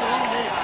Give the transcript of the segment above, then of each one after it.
a long day.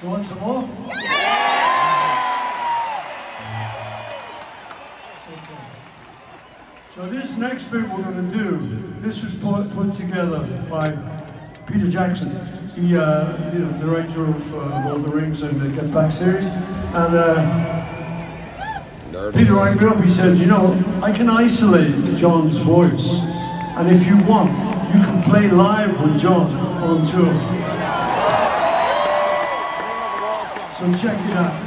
You want some more? Okay. So this next bit we're going to do, this was put, put together by Peter Jackson. He, uh, you know, director of uh, Lord of the Rings and the Get Back series. And uh, Peter rang me up, he said, you know, I can isolate John's voice. And if you want, you can play live with John on tour. So check it out.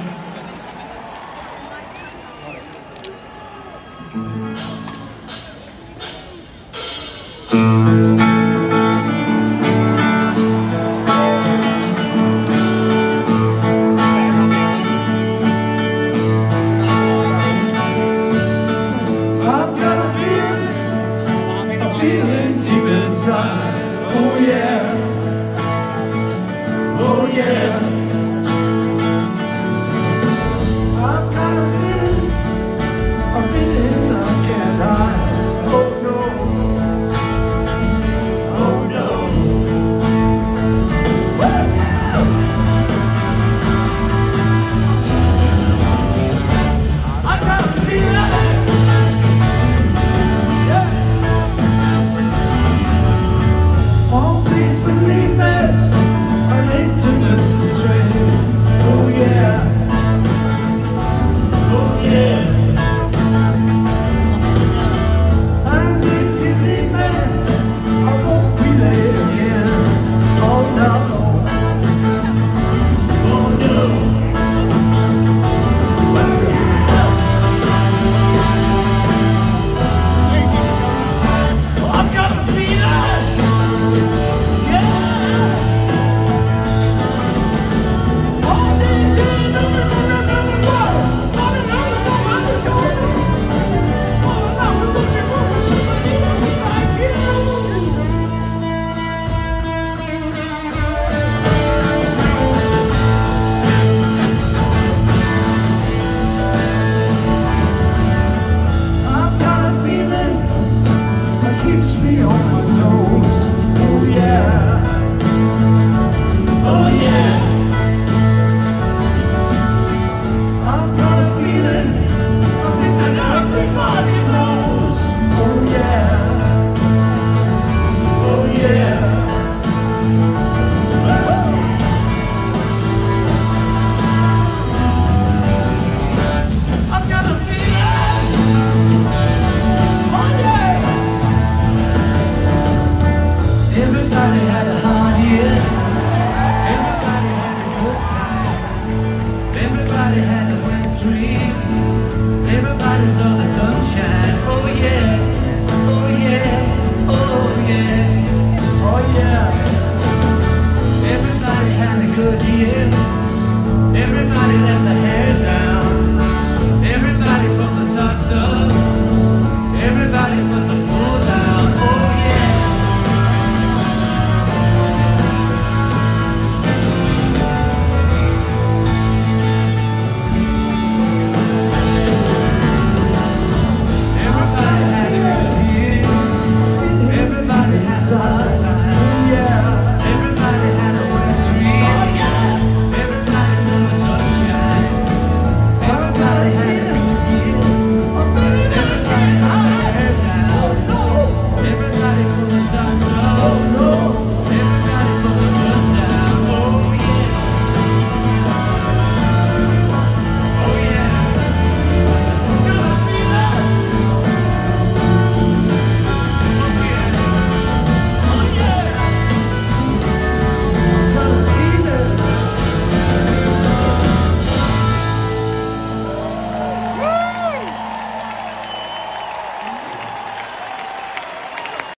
Deep inside. Oh yeah, oh yeah. Everybody had a